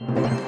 you